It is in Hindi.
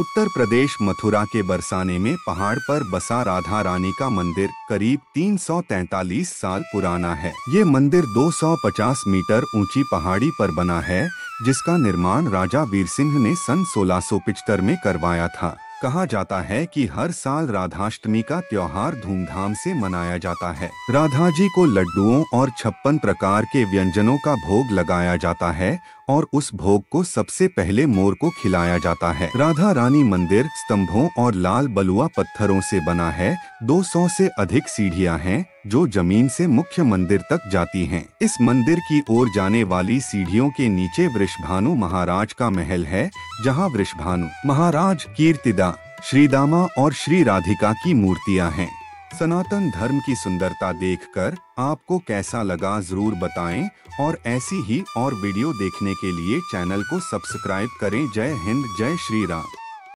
उत्तर प्रदेश मथुरा के बरसाने में पहाड़ पर बसा राधा रानी का मंदिर करीब 343 साल पुराना है। ये मंदिर 250 मीटर ऊँची पहाड़ी पर बना है, जिसका निर्माण राजा वीर सिंह ने सन सोलह में करवाया था। कहा जाता है कि हर साल राधाष्टमी का त्योहार धूमधाम से मनाया जाता है। राधा जी को लड्डुओं और छप्पन प्रकार के व्यंजनों का भोग लगाया जाता है और उस भोग को सबसे पहले मोर को खिलाया जाता है। राधा रानी मंदिर, स्तंभों और लाल बलुआ पत्थरों से बना है। 200 से अधिक सीढ़ियाँ हैं जो ज़मीन से मुख्य मंदिर तक जाती हैं। इस मंदिर की ओर जाने वाली सीढ़ियों के नीचे वृषभानु महाराज का महल है जहाँ वृषभानु, महाराज कीर्तिदा, श्रीदामा और श्री राधिका की मूर्तियाँ हैं। सनातन धर्म की सुंदरता देखकर आपको कैसा लगा ज़रूर बताएँ और ऐसी ही और वीडियो देखने के लिए चैनल को सब्सक्राइब करें। जय हिंद, जय श्री राम।